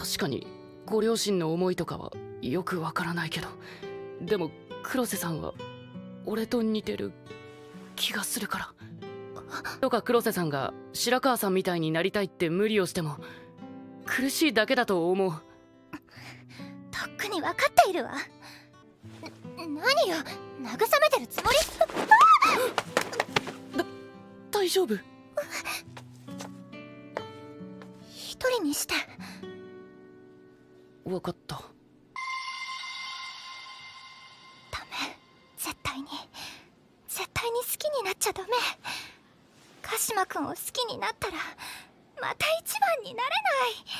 確かにご両親の思いとかはよくわからないけど。でも黒瀬さんは俺と似てる気がするから。とか黒瀬さんが白川さんみたいになりたいって無理をしても苦しいだけだと思う。とっくに分かっているわ。な何よ慰めてるつもり？大丈夫？一人にしてわかった。ダメ。絶対に。絶対に好きになっちゃダメ。鹿島くんを好きになったらまた一番になれない。